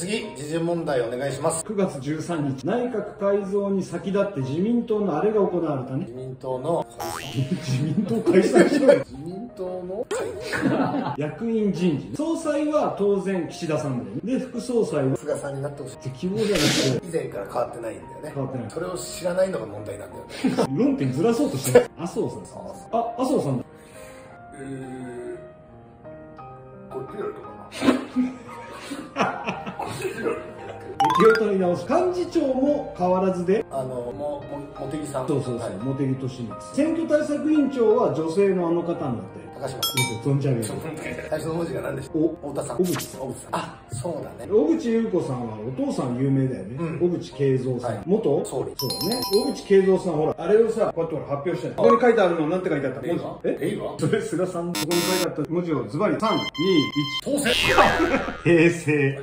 次、時事問題お願いします。9月13日、内閣改造に先立って自民党のあれが行われたね自。民党の、自民党解散しろよ。自民党の役員人事。総裁は当然岸田さんだよね。で、副総裁は、菅さんになってほしい。希望じゃなくて、以前から変わってないんだよね。変わってないそれを知らないのが問題なんだよね。論点ずらそうとしてる。麻生さんです。あ、麻生さんだ。えー、これピロリとかな。気を取り直し。幹事長も変わらずで、あの、も、も、茂木さん。そうそうそう、はい茂木敏光。選挙対策委員長は女性のあの方になって。高島さ存じ上げる。ん。最初の文字が何でしょおう太田さん。小渕さん小渕さん。あ、そうだね。小渕優子さんはお父さん有名だよね。うん小渕恵三さん。はい元？総理そうだね。小渕恵三さんほら、あれをさ、こうやってほら発表してる。ここに書いてあるのなんて書いてあった？令和文字？え？令和それ菅さん、ここに書いてあった文字をズバリ3、2、当選1。平成。